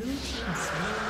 Blue team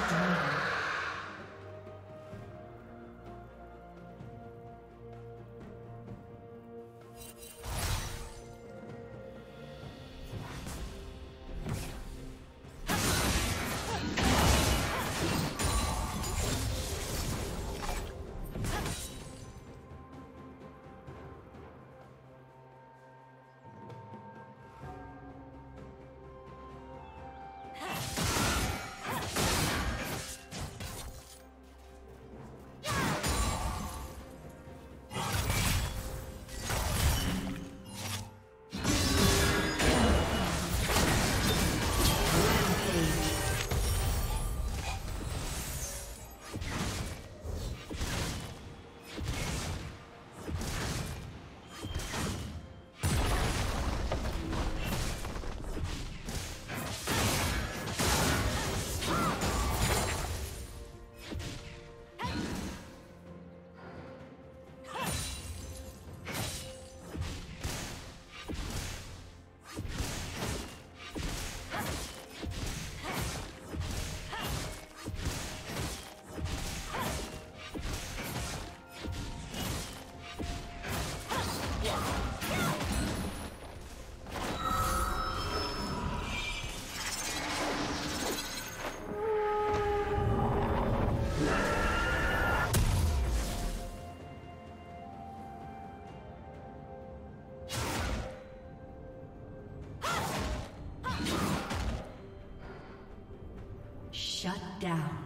down.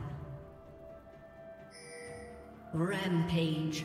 Rampage.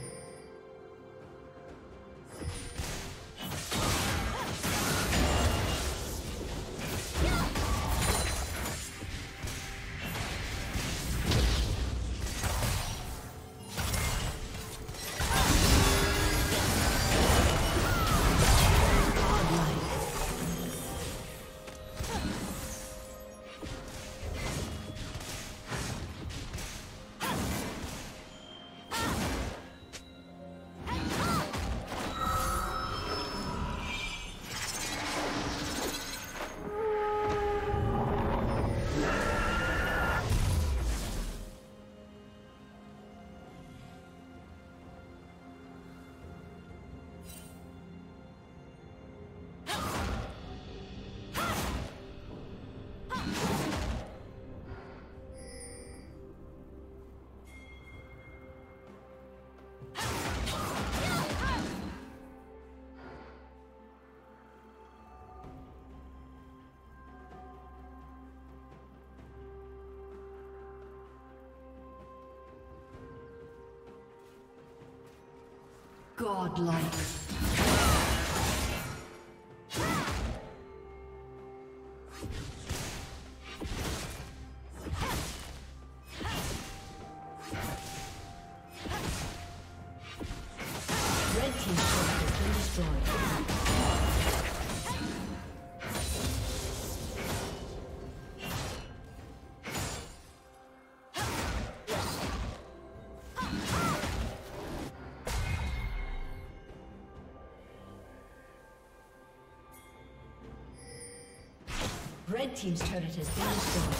Godlike. Red Team's turret has been destroyed.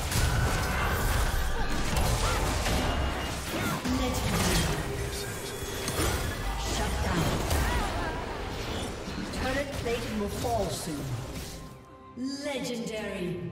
Shut down. Turret will fall soon. Legendary.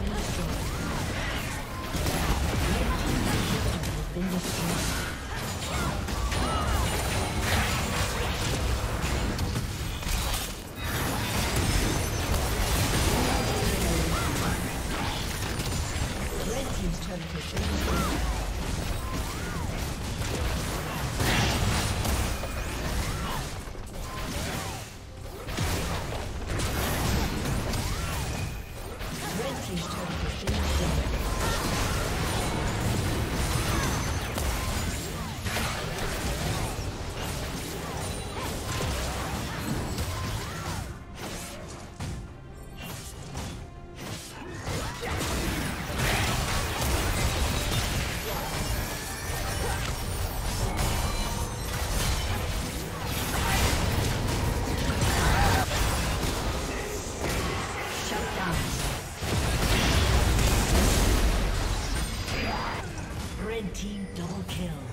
Been destroyed. Team double kill.